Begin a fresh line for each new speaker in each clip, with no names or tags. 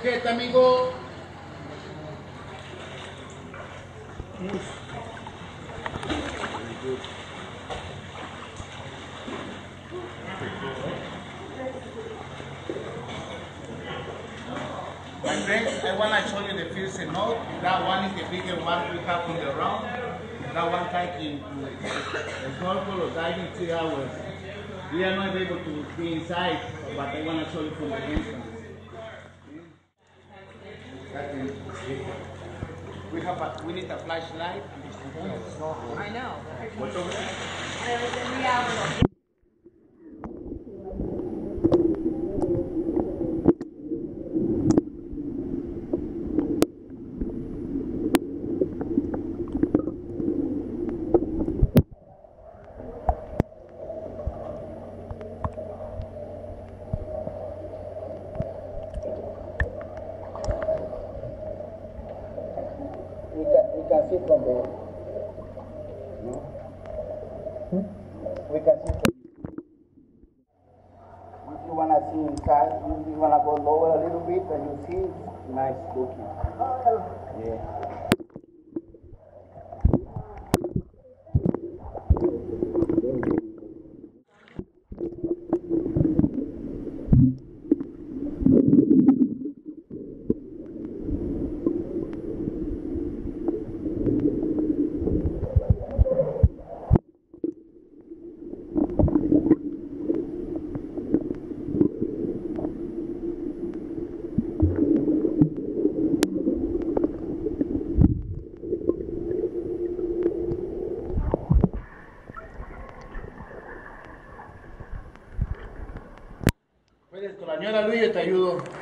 Head, amigo. My I want to show you the first cenote. That one is the bigger one we have on the round. That one type into snorkel or diving three hours. We are not able to be inside, but I want to show you from the entrance. That is- We have a, we need a flashlight.
I know.
What's over there?
We can, we can see from the, We can see. If you wanna see inside, you, you wanna go lower a little bit and you see, it's nice looking. Yeah.
te ayudo.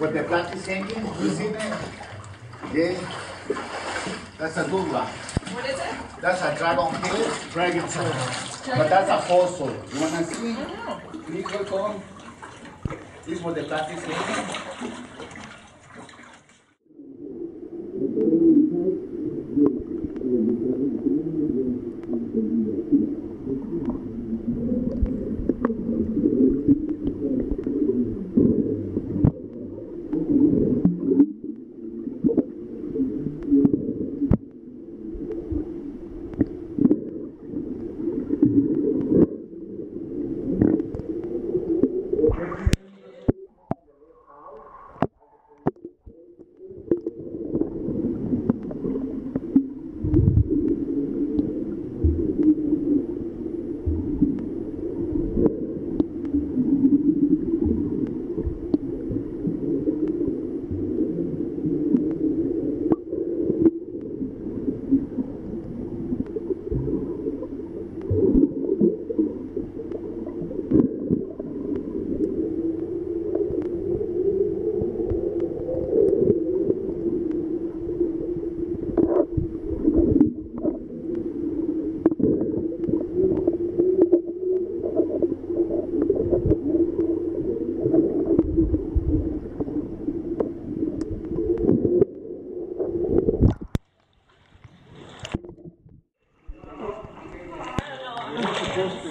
With the plastic hanging, you see that? Yeah. That's a good one.
What is it?
That's a dragon tail, dragon tail. But that's a fossil. You wanna see? Please welcome. This was the plastic hanging. Jesús